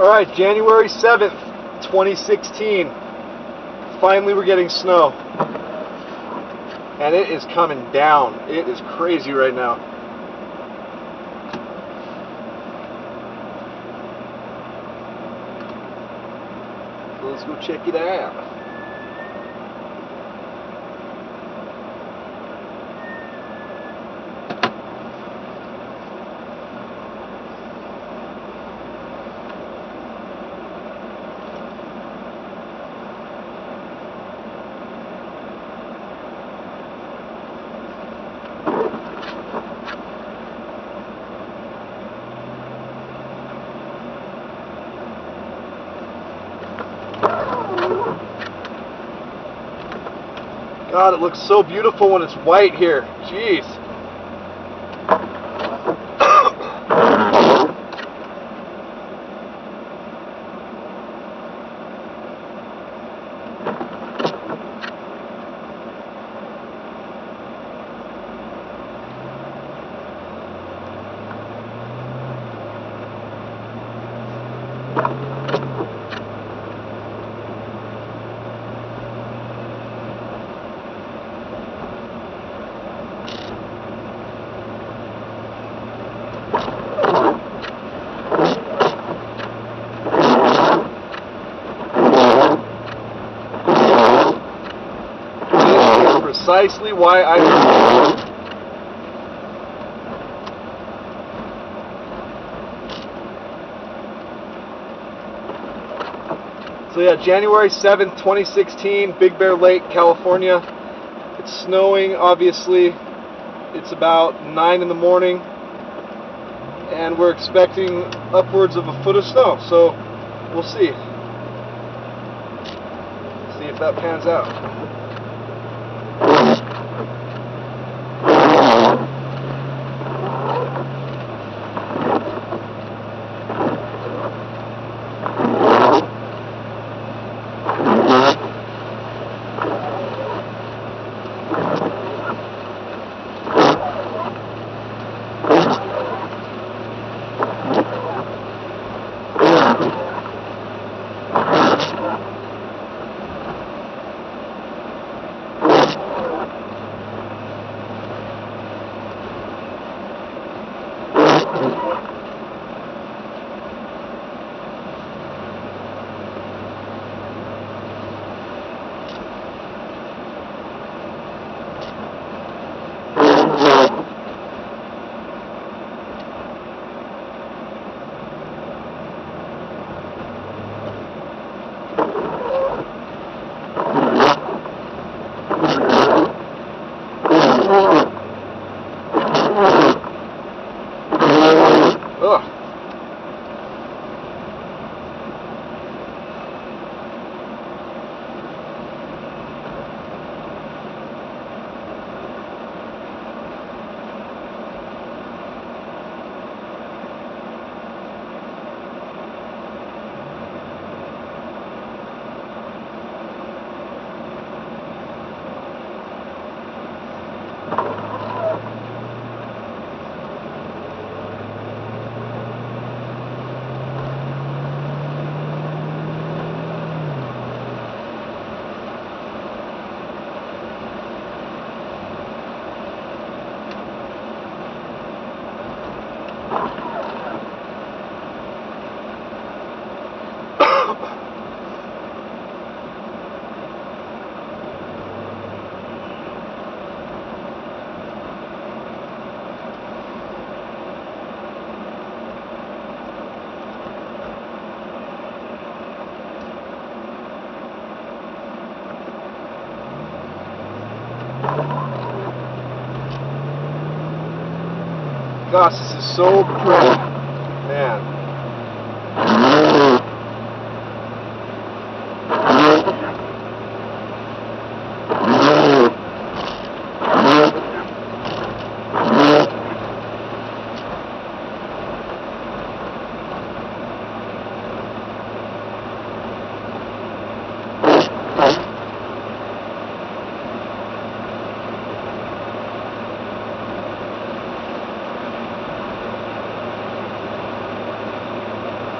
All right, January 7th, 2016. Finally, we're getting snow. And it is coming down. It is crazy right now. So let's go check it out. God, it looks so beautiful when it's white here. Jeez. This is precisely why I. So yeah, January 7th, 2016, Big Bear Lake, California. It's snowing, obviously. It's about 9 in the morning. And we're expecting upwards of a foot of snow. So we'll see. See if that pans out. gosh, this is so pretty. Man.